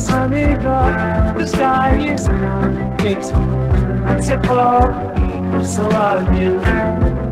sun is up, the sky is not. It's, a so I.